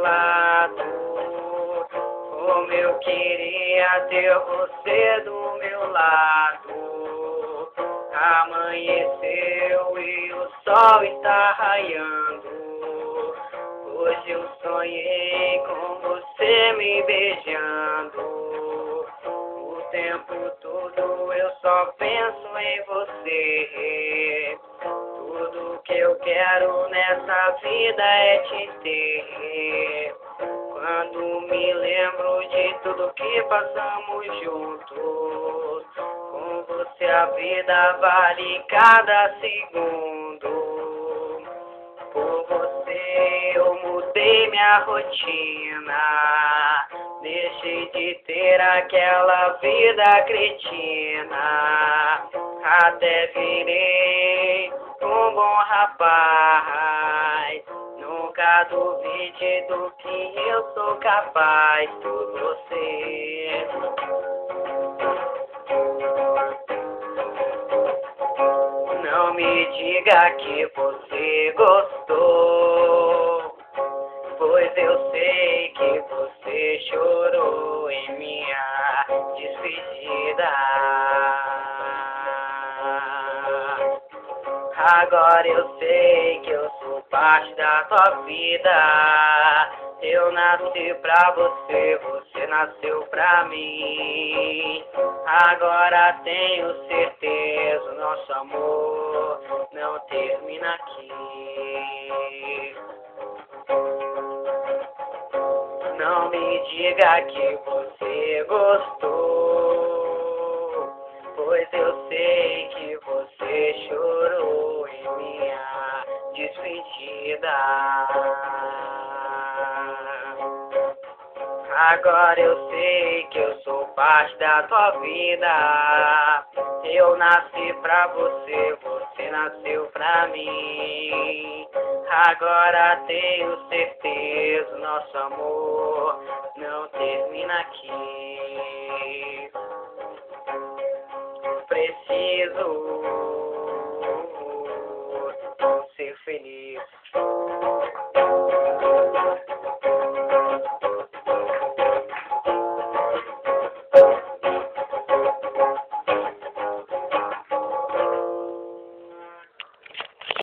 lado. Como eu queria ter você do meu lado. Amanheceu e o sol está raiando. Hoje eu sonhei com você me beijando. O tempo todo eu só penso em você. Quero nessa vida é te ter. Quando me lembro de tudo que passamos juntos, com você a vida vale cada segundo. Por você eu mudei minha rotina, deixei de ter aquela vida cretina, até virei um bom rapaz. Nunca duvide do que eu sou capaz por você. Não me diga que você gostou, pois eu sei que você chorou em minha despedida. Agora eu sei que eu sou parte da tua vida. Eu nasci pra você, você nasceu pra mim. Agora tenho certeza, nosso amor não termina aqui. Não me diga que você gostou, pois eu sei que você chorou despedida. Agora eu sei que eu sou parte da tua vida. Eu nasci pra você, você nasceu pra mim. Agora tenho certeza, nosso amor não termina aqui. Preciso ser feliz.